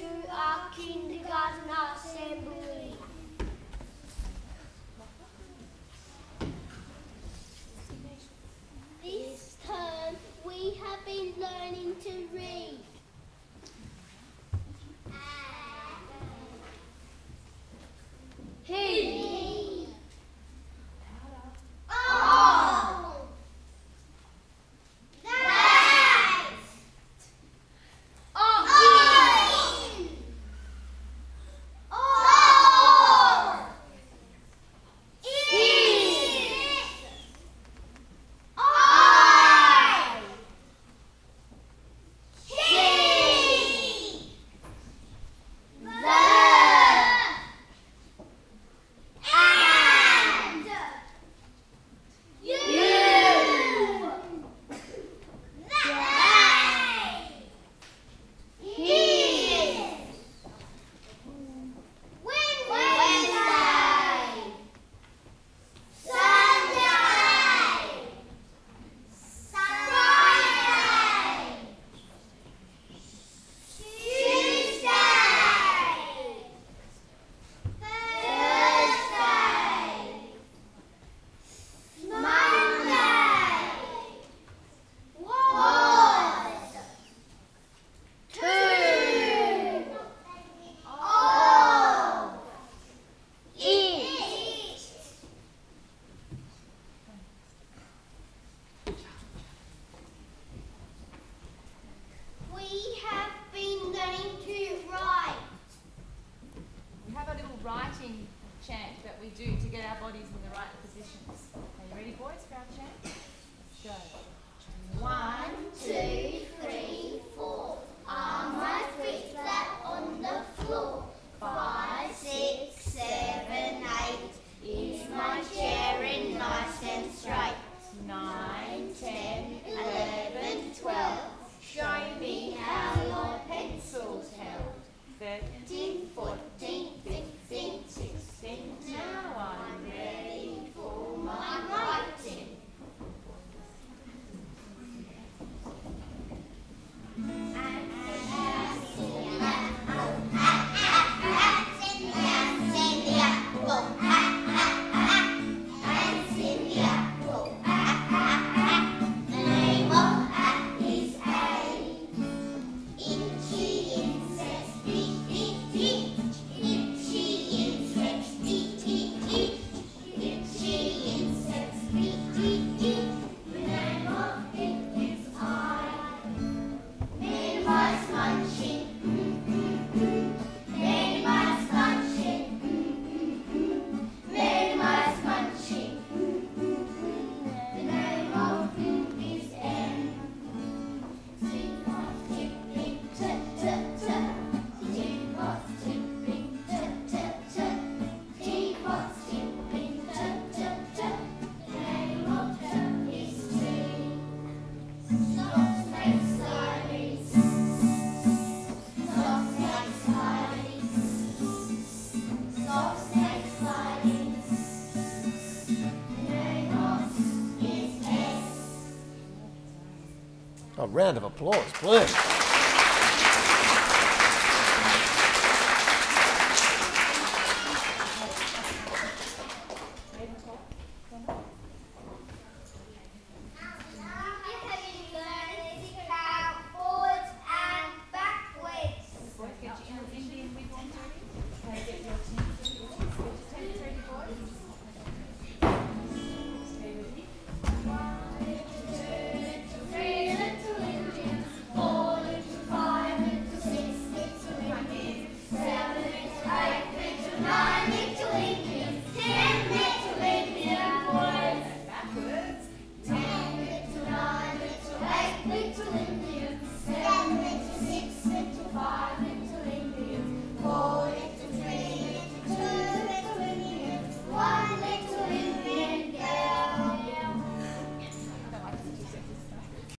to our kingdom. do to get our bodies in the right positions. A round of applause, please.